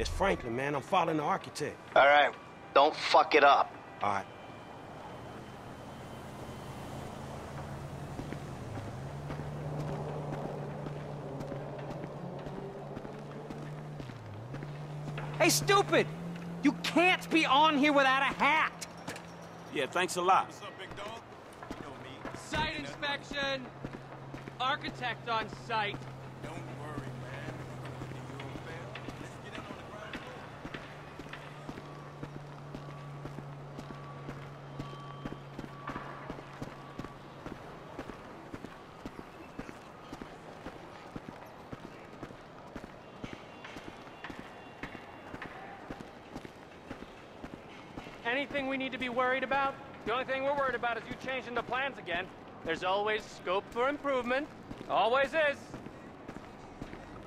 Hey, Mike. It's Franklin, man. I'm following the architect. All right. Don't fuck it up. All right. Hey, stupid! You can't be on here without a hat! Yeah, thanks a lot. What's up, big dog? You know me. Site inspection! Architect on site. Don't worry, man. We're gonna do you a favor. Let's get in on the ground floor. Anything we need to be worried about? The only thing we're worried about is you changing the plans again. There's always scope for improvement. Always is.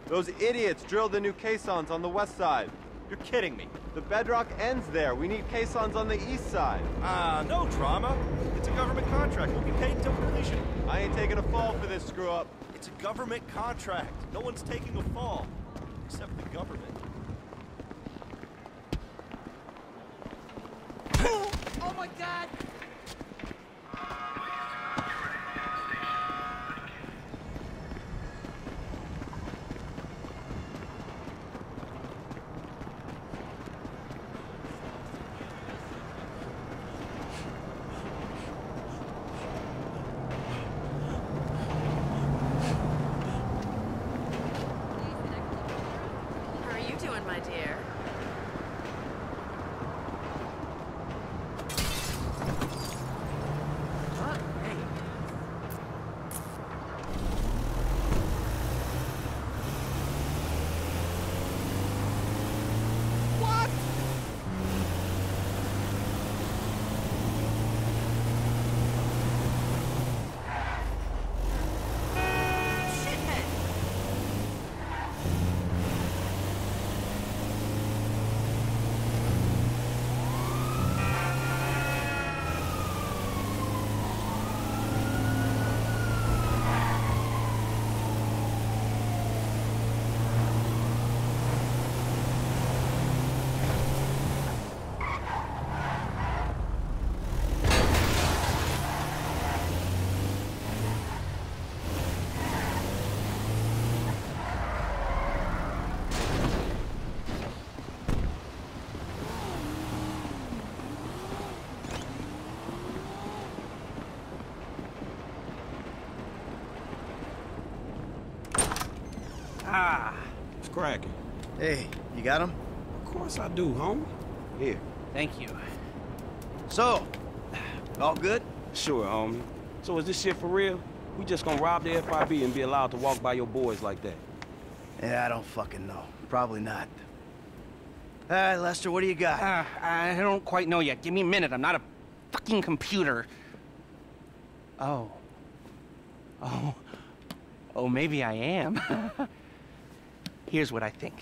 Those idiots drilled the new caissons on the west side. You're kidding me. The bedrock ends there. We need caissons on the east side. Ah, no drama. It's a government contract. We'll be paid until completion. I ain't taking a fall for this screw up. It's a government contract. No one's taking a fall. Except the government. Hey, you got him? Of course I do, homie. Here. Thank you. So, all good? Sure, homie. So is this shit for real? We just gonna rob the FIB and be allowed to walk by your boys like that? Yeah, I don't fucking know. Probably not. All right, Lester, what do you got? Uh, I don't quite know yet. Give me a minute. I'm not a fucking computer. Oh. Oh. Oh, maybe I am. Here's what I think.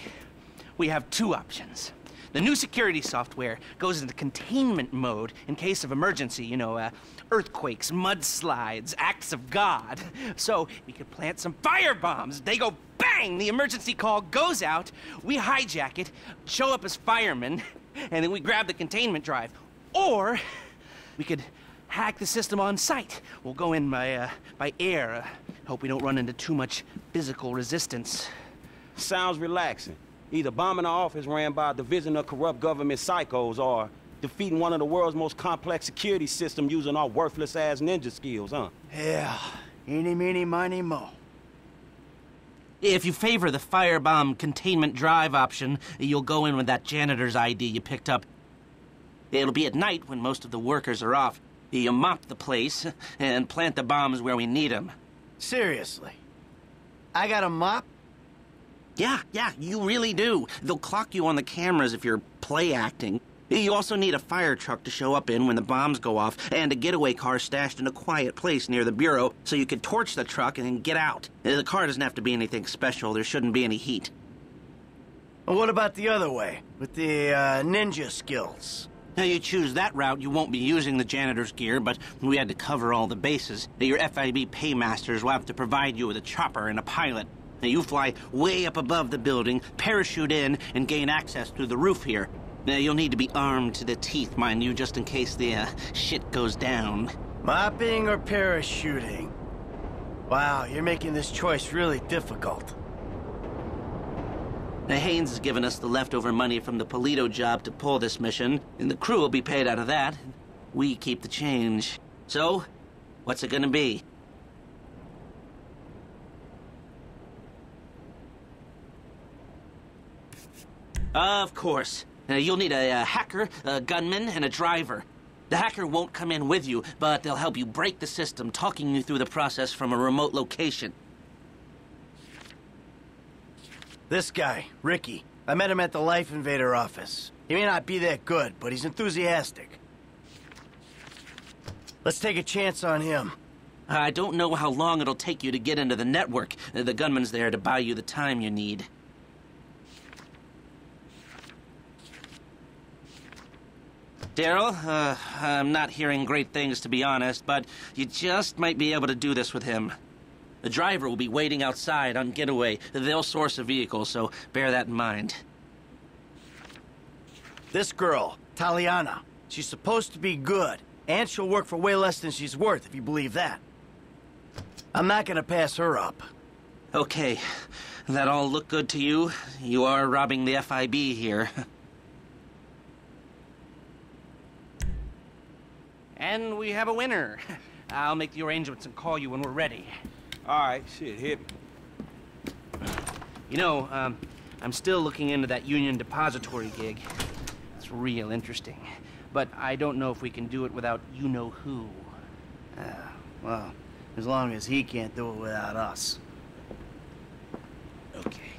We have two options. The new security software goes into containment mode in case of emergency, you know, uh, earthquakes, mudslides, acts of God. So we could plant some fire bombs. They go bang! The emergency call goes out. We hijack it, show up as firemen, and then we grab the containment drive. Or we could hack the system on site. We'll go in by, uh, by air. Uh, hope we don't run into too much physical resistance. Sounds relaxing. Either bombing an office ran by a division of corrupt government psychos or defeating one of the world's most complex security systems using our worthless ass ninja skills, huh? Yeah, eeny, meeny, miny, mo. If you favor the firebomb containment drive option, you'll go in with that janitor's ID you picked up. It'll be at night when most of the workers are off. You mop the place and plant the bombs where we need them. Seriously. I got a mop? Yeah, yeah, you really do. They'll clock you on the cameras if you're play acting. You also need a fire truck to show up in when the bombs go off, and a getaway car stashed in a quiet place near the bureau so you can torch the truck and then get out. The car doesn't have to be anything special, there shouldn't be any heat. Well, what about the other way, with the uh, ninja skills? Now, you choose that route, you won't be using the janitor's gear, but we had to cover all the bases. That your FIB paymasters will have to provide you with a chopper and a pilot. Now you fly way up above the building, parachute in, and gain access through the roof here. Now you'll need to be armed to the teeth, mind you, just in case the uh, shit goes down. Mopping or parachuting? Wow, you're making this choice really difficult. Now Haines has given us the leftover money from the Paleto job to pull this mission, and the crew will be paid out of that. We keep the change. So, what's it gonna be? Of course. Uh, you'll need a, uh hacker, a gunman, and a driver. The hacker won't come in with you, but they'll help you break the system, talking you through the process from a remote location. This guy, Rickie. I met him at the Life Invader office. He may not be that good, but he's enthusiastic. Let's take a chance on him. I don't know how long it'll take you to get into the network. Uh, The gunman's there to buy you the time you need. Daryl, uh, I'm not hearing great things to be honest, but you just might be able to do this with him. The driver will be waiting outside on getaway. They'll source a vehicle, so bear that in mind. This girl, Taliana, she's supposed to be good, and she'll work for way less than she's worth, if you believe that. I'm not gonna pass her up. Okay, that all look good to you? You are robbing the FIB here. And we have a winner. I'll make the arrangements and call you when we're ready. All right, shit, hit me. You know, um, I'm still looking into that Union Depository gig. It's real interesting. But I don't know if we can do it without you-know-who. Ah, well, as long as he can't do it without us. Okay.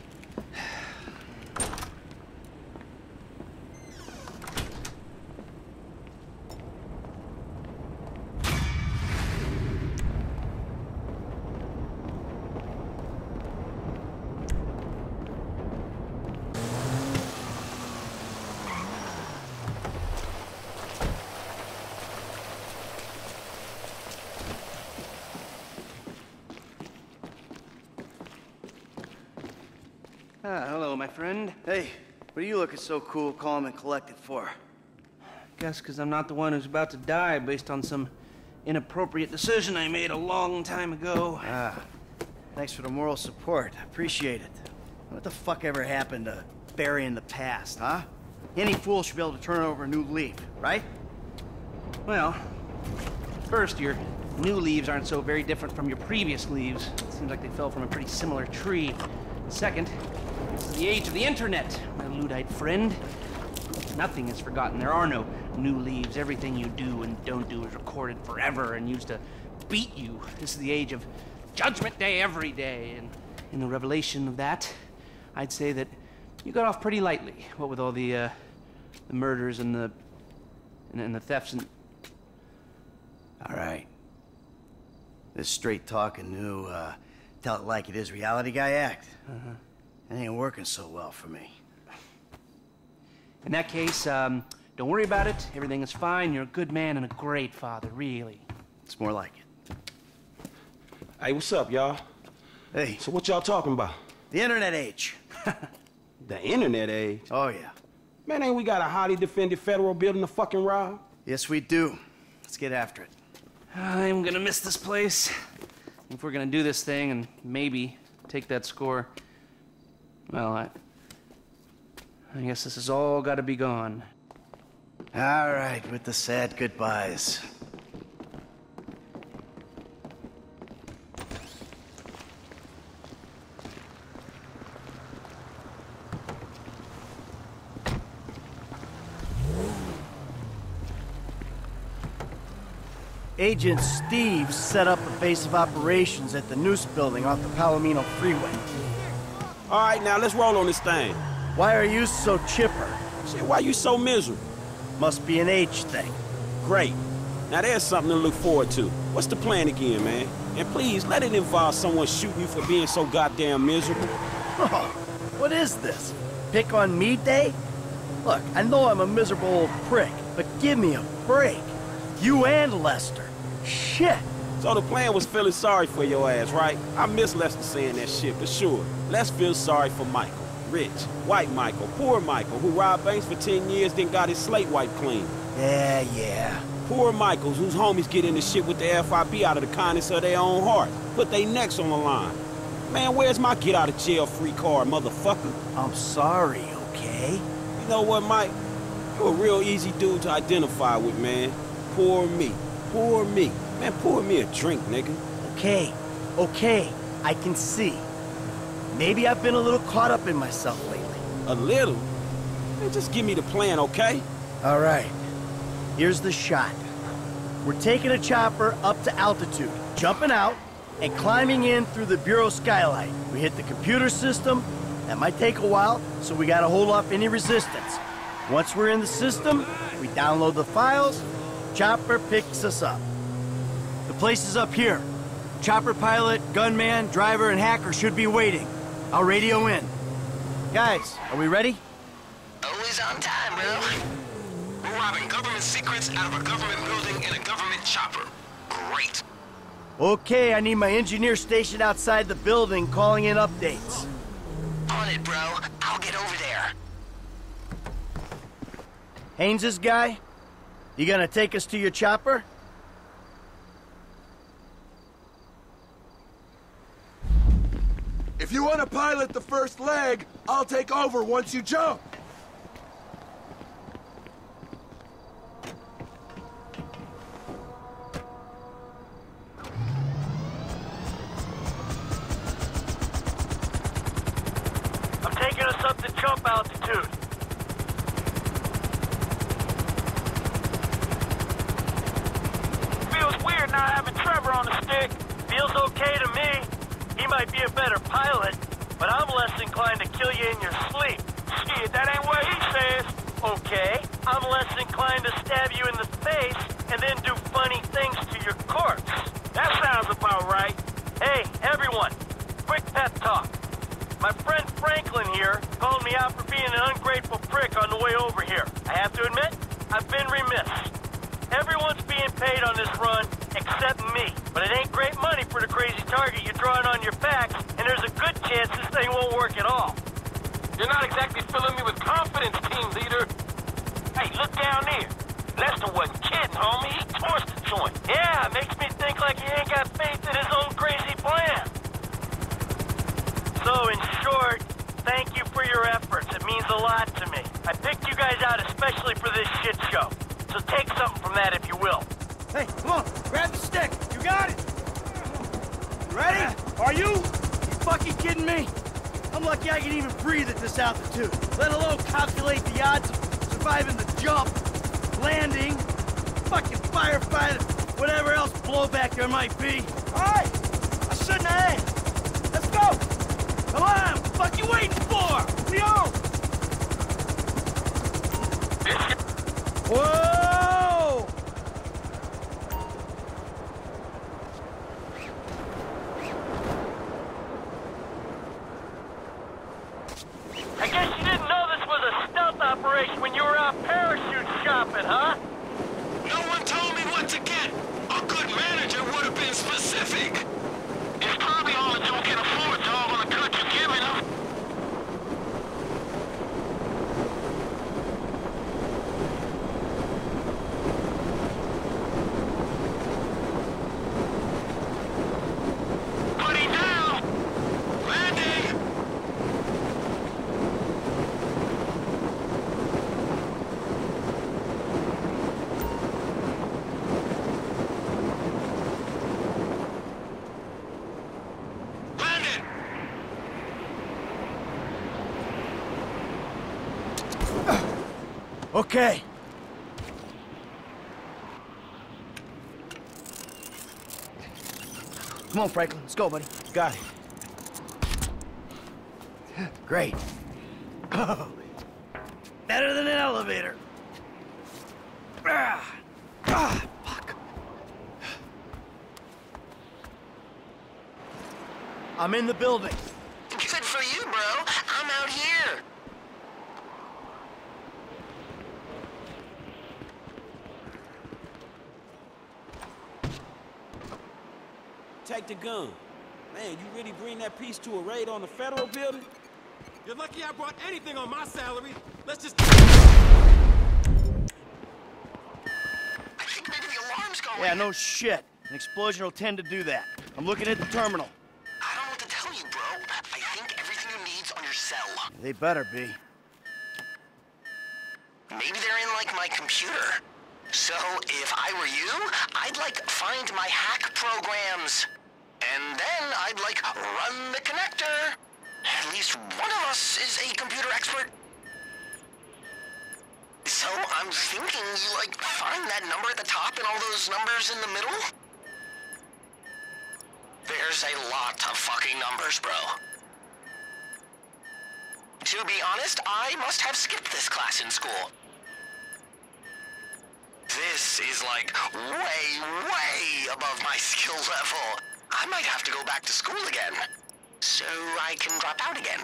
Ah, hello, my friend. Hey, what are you looking so cool, calm, and collected for? Guess because I'm not the one who's about to die based on some inappropriate decision I made a long time ago. Ah, thanks for the moral support. I appreciate it. What the fuck ever happened to burying the past, huh? Any fool should be able to turn over a new leaf, right? Well, first, your new leaves aren't so very different from your previous leaves. It seems like they fell from a pretty similar tree. Second, this is the age of the internet, my Luddite friend. Nothing is forgotten. There are no new leaves. Everything you do and don't do is recorded forever and used to beat you. This is the age of Judgment Day every day. And in the revelation of that, I'd say that you got off pretty lightly. What with all the, uh, the murders and the and, and the thefts and All right. This straight talking new, uh, tell it like it is reality guy act. Uh-huh. It ain't working so well for me. In that case, um, don't worry about it. Everything is fine. You're a good man and a great father, really. It's more like it. Hey, what's up, y'all? Hey, So what y'all talking about? the internet age. The internet age? Oh, yeah. Man, ain't we got a highly defended federal building to fucking rob? Yes, we do. Let's get after it. I'm gonna miss this place. If we're gonna do this thing and maybe take that score, well, I, I guess this has all got to be gone. All right, with the sad goodbyes. Agent Steve set up a base of operations at the NOOSE building off the Palomino Freeway. All right, now let's roll on this thing. Why are you so chipper? Shit, why you so miserable? Must be an age thing. Great. Now there's something to look forward to. What's the plan again, man? And please, let it involve someone shooting you for being so goddamn miserable. Oh, what is this? Pick on me day? Look, I know I'm a miserable old prick, but give me a break. You and Lester. Shit. So the plan was feeling sorry for your ass, right? I miss Lester saying that shit, for sure. Let's feel sorry for Michael. Rich, white Michael, poor Michael, who robbed banks for 10 years, then got his slate wiped clean. Yeah, yeah. Poor Michaels, whose homies get into shit with the FIB out of the kindness of their own heart. Put their necks on the line. Man, where's my get out of jail free card, motherfucker? I'm sorry, okay? You know what, Mike? You're a real easy dude to identify with, man. Poor me. Poor me. Man, pour me a drink, nigga. Okay, okay, I can see. Maybe I've been a little caught up in myself lately. A little? Man, just give me the plan, okay? All right, here's the shot. We're taking a chopper up to altitude, jumping out, and climbing in through the Bureau skylight. We hit the computer system. That might take a while, so we gotta hold off any resistance. Once we're in the system, we download the files, chopper picks us up. Place is up here. Chopper pilot, gunman, driver, and hacker should be waiting. I'll radio in. Guys, are we ready? Always on time, bro. We're robbing government secrets out of a government building in a government chopper. Great. Okay, I need my engineer stationed outside the building calling in updates. On it, bro. I'll get over there. Haines's guy? You gonna take us to your chopper? If you want to pilot the first leg, I'll take over once you jump. I'm taking us up to jump altitude. Feels weird not having Trevor on the stick. Feels okay to me. A better pilot, but I'm less inclined to kill you in your sleep. Shit, that ain't what he says. Okay, I'm less inclined to stab you in the face and then do funny things to your corpse. That sounds about right. Hey, everyone, quick pep talk. My friend Franklin here called me out for being an ungrateful prick on the way over here. I have to admit, I've been remiss. Everyone's being paid on this run except me. But it ain't great money for the crazy target you're drawing on your backs, and there's a good chance this thing won't work at all. You're not exactly filling me with confidence, team leader. Hey, look down there. Lester wasn't kidding, homie. He torched the joint. Yeah, makes me think like he ain't got faith in his own crazy plan. So, in short, thank you for your efforts. It means a lot to me. I picked you guys out especially for this shit show. So take something from that if you will. Hey, come on, grab the stick. You got it. You ready? Are you? You fucking kidding me? I'm lucky I can even breathe at this altitude, let alone calculate the odds of surviving the jump, landing, fucking firefighter, whatever else blowback there might be. All right, I shouldn't have. Let's go. Come on, what you waiting for? We. Whoa! I guess you didn't know this was a stealth operation when you were out parachute shopping, huh? No one told me what to get. A good manager would have been specific. It's probably all a joke can afford, dog, on the cut you're giving him. Putting down. Landing. Landed. Okay. Come on, Franklin. Let's go, buddy. Got it. Great. Oh, better than an elevator. Ah, ah, fuck. I'm in the building. Good for you, bro. I'm out here. take the gun. Man, you really bring that piece to a raid on the federal building? You're lucky I brought anything on my salary. Let's just. I think maybe the alarm's going. Yeah, no shit. An explosion will tend to do that. I'm looking at the terminal. I don't know what to tell you, bro. I think everything you need's on your cell. They better be. Maybe they're in, like, my computer. So, if I were you, I'd, like, find my hack programs. And then I'd, like, run the connector. At least one of us is a computer expert. So, I'm thinking you, like, find that number at the top and all those numbers in the middle? There's a lot of fucking numbers, bro. To be honest, I must have skipped this class in school. This is like way, way above my skill level. I might have to go back to school again. So I can drop out again.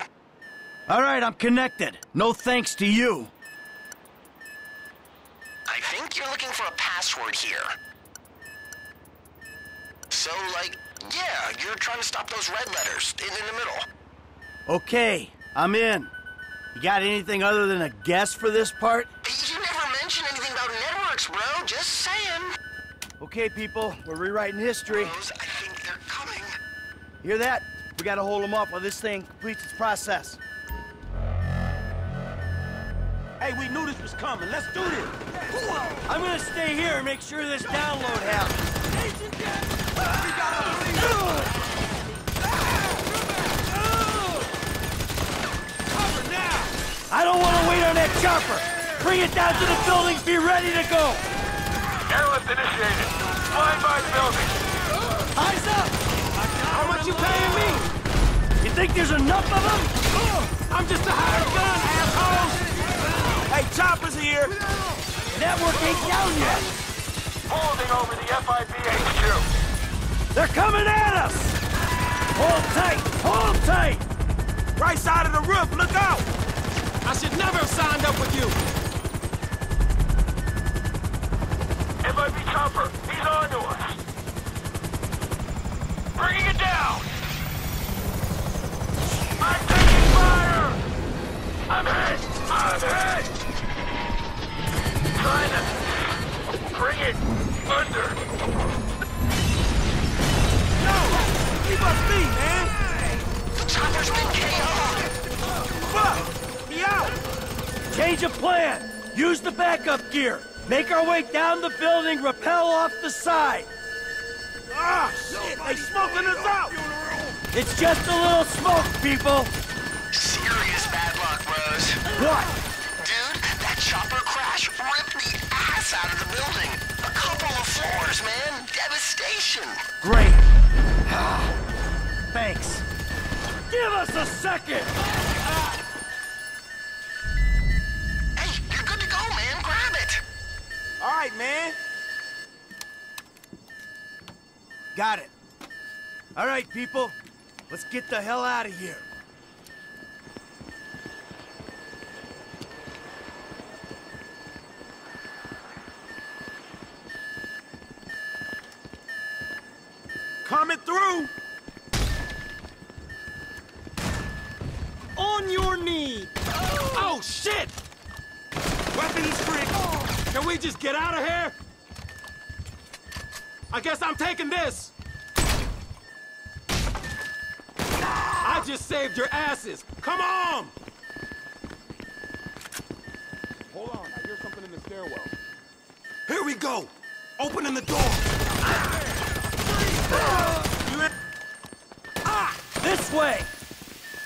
All right, I'm connected. No thanks to you. I think you're looking for a password here. So, like, yeah, you're trying to stop those red letters in, in the middle. Okay, I'm in. You got anything other than a guess for this part? You never mention anything about networks, bro. Just saying. Okay, people, we're rewriting history. Rose, I think they're coming. Hear that? We gotta hold them off while this thing completes its process. Hey, we knew this was coming. Let's do this. I'm gonna stay here and make sure this download happens. I don't want to wait on that chopper. Bring it down to the buildings. Be ready to go. Airlift initiated. Flying by building. Eyes up. How much you paying me? You think there's enough of them? Oh, I'm just a hired gun, asshole. Hey, chopper's here. Network ain't down yet. Holding over the FIB HQ. They're coming at us. Hold tight. Hold tight. Right side of the roof. Look out. I should never have signed up with you. FIB chopper. He's on to us. Bringing it down. I'm taking fire. I'm hit. I'm hit. Trying bring it under. Keep us be, man. Chopper's been KO'd. Fuck. Me out. Change of plan. Use the backup gear. Make our way down the building, rappel off the side. Ah, shit. They smoking us out. It's just a little smoke, people. Serious. What? Dude, that chopper crash ripped the ass out of the building. A couple of floors, man. Devastation. Great. Thanks. Give us a second. Hey, you're good to go, man. Grab it. All right, man. Got it. All right, people. Let's get the hell out of here. Coming through. On your knee. Oh, oh shit! Weapons free. Can we just get out of here? I guess I'm taking this. I just saved your asses. Come on! Hold on, I hear something in the stairwell. Here we go. Opening the door. You in? This way!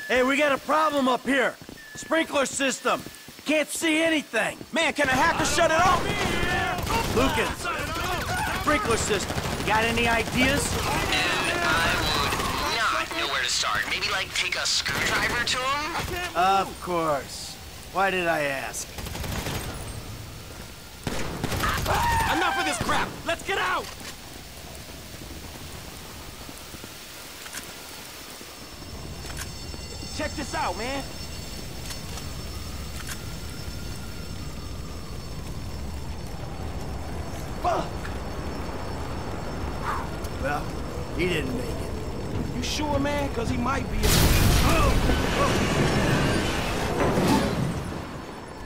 Hey, we got a problem up here. Sprinkler system. Can't see anything. Man, can a hacker shut it off? Lukens, sprinkler system. You got any ideas? I would not know where to start. Maybe, like, take a screwdriver to him? Of course. Why did I ask? Enough of this crap! Let's get out! Check this out, man. Well, he didn't make it. You sure, man? Because he might be.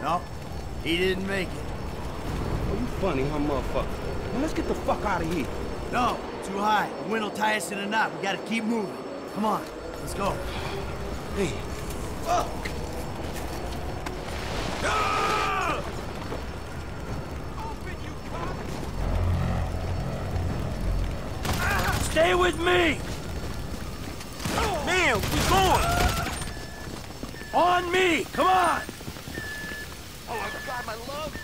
No, he didn't make it. Oh, you funny, huh, motherfucker? Now let's get the fuck out of here. No, too high. The wind will tie us in a knot. We gotta keep moving. Come on, let's go. Hey, fuck. Ah! Stay with me! Man, we going. On me! Come on! Oh my god, my love!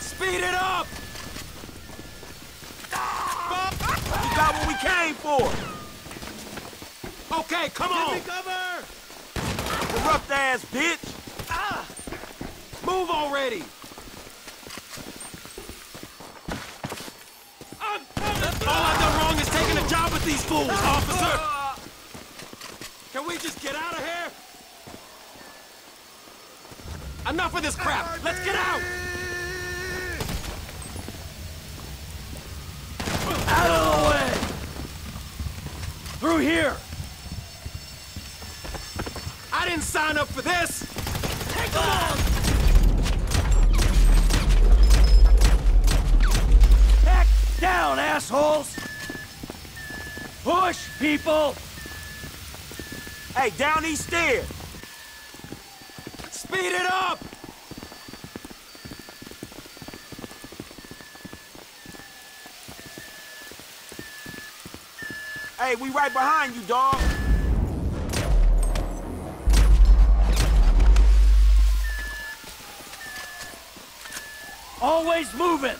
Speed it up! We got what we came for. Okay, come on! Give me cover! Corrupt ass bitch. Ah! Move already! I'm coming! All I've done wrong is taking a job with these fools, officer! Can we just get out of here? Enough of this crap! Let's get out! Out of the way! Through here! I didn't sign up for this! Take on! Back down, assholes! Push, people! Hey, down these stairs. Speed it up! Hey, we right behind you, dog. Always moving!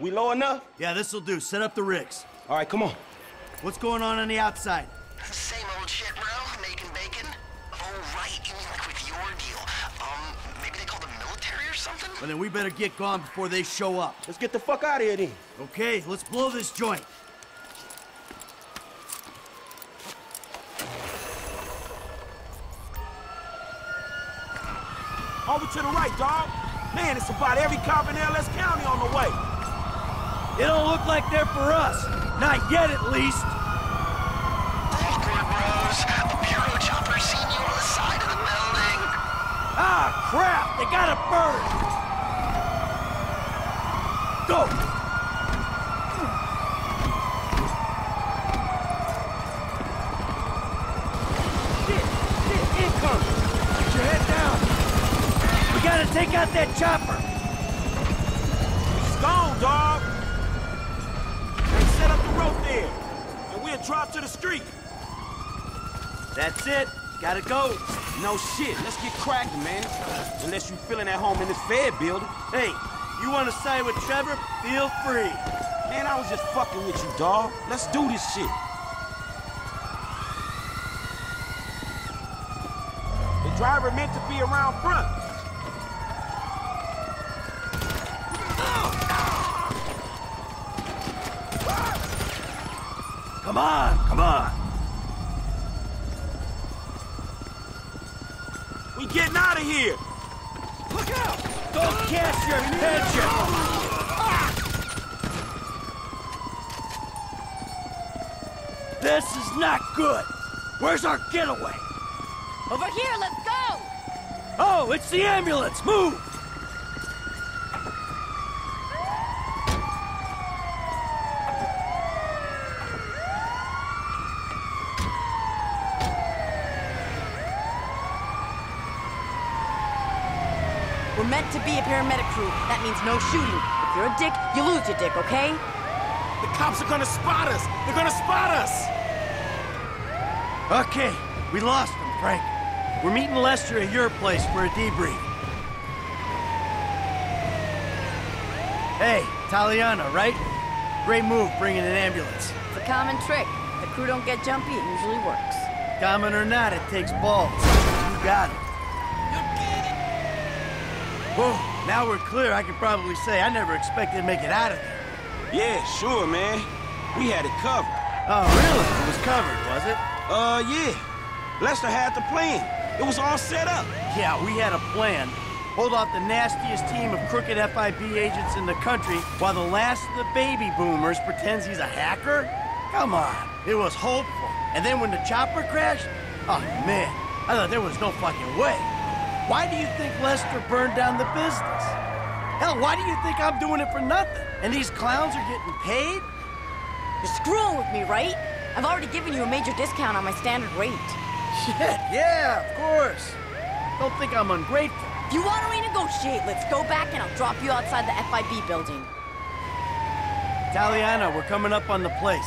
We low enough? Yeah, this'll do. Set up the rigs. All right, come on. What's going on on the outside? Same old shit, bro. Making bacon. Oh, right. You mean like with your deal. Um, maybe they call the military or something? Well, then we better get gone before they show up. Let's get the fuck out of here then. Okay, let's blow this joint. Over to the right, dog. Man, it's about every cop in LS County on the way. It don't look like they're for us. Not yet, at least. Awkward, bros. A bureau chopper seen you on the side of the building. Ah, crap! They got a bird! Go! Shit! Shit! Incoming! Get your head down! We gotta take out that chopper! It's gone, dog. They set up the rope there. And we'll drop to the street. That's it. Gotta go. No shit. Let's get cracking, man. Unless you feeling at home in this Fed building. Hey, you wanna side with Trevor? Feel free. Man, I was just fucking with you, dog. Let's do this shit. The driver meant to be around front. Come on, come on. We getting out of here. Look out! Don't cast your attention! This is not good. Where's our getaway? Over here, let's go! Oh, it's the ambulance! Move! Be a paramedic crew. That means no shooting. If you're a dick, you lose your dick, okay? The cops are gonna spot us! They're gonna spot us! Okay, we lost them, Frank. We're meeting Lester at your place for a debrief. Hey, Taliana, right? Great move bringing an ambulance. It's a common trick. The crew don't get jumpy, it usually works. Common or not, it takes balls. You got it. Whoa, now we're clear. I can probably say I never expected to make it out of there. Yeah, sure, man. We had it covered. Oh, really? It was covered, was it? Uh, yeah. Lester had the plan. It was all set up. Yeah, we had a plan. Hold off the nastiest team of crooked FIB agents in the country while the last of the baby boomers pretends he's a hacker? Come on. It was hopeful. And then when the chopper crashed, oh man, I thought there was no fucking way. Why do you think Lester burned down the business? Hell, why do you think I'm doing it for nothing? And these clowns are getting paid? You're screwing with me, right? I've already given you a major discount on my standard rate. Shit, yeah, of course. Don't think I'm ungrateful. If you want to renegotiate, let's go back and I'll drop you outside the FIB building. Taliana, we're coming up on the place.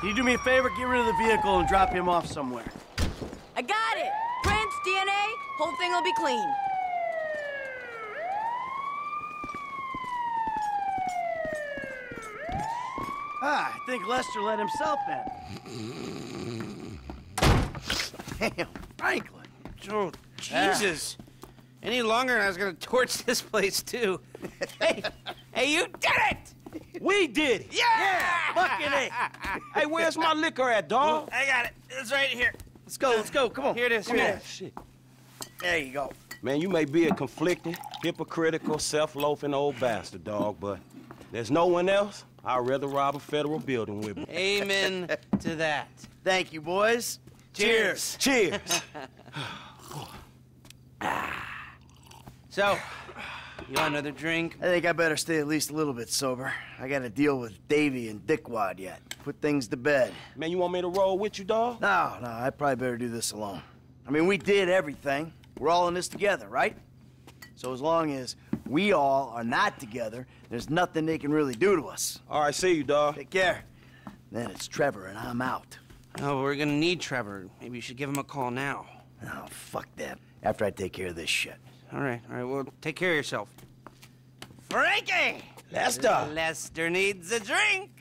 Can you do me a favor? Get rid of the vehicle and drop him off somewhere. I got it! Prints, DNA, whole thing will be clean. Ah, I think Lester let himself in. Damn, Franklin. Oh, Jesus. Any longer and I was gonna torch this place too. hey, hey, you did it! We did it! Yeah! Fucking A. Hey, where's my liquor at, dog? I got it. It's right here. Let's go, let's go, come on. Here it is. Come Here it is. Shit. There you go. Man, you may be a conflicted, hypocritical, self-loafing old bastard, dog, but there's no one else I'd rather rob a federal building with. me. Amen to that. Thank you, boys. Cheers. Cheers! Ah. So, you want another drink? I think I better stay at least a little bit sober. I gotta deal with Davy and Dickwad yet. Put things to bed. Man, you want me to roll with you, dog? No, no, I probably better do this alone. I mean, we did everything. We're all in this together, right? So as long as we all are not together, there's nothing they can really do to us. All right, see you, dog. Take care. Then it's Trevor and I'm out. Oh, we're gonna need Trevor. Maybe you should give him a call now. Oh, fuck that. After I take care of this shit. All right, all right. Well, take care of yourself. Frankie! Lester! Lester needs a drink.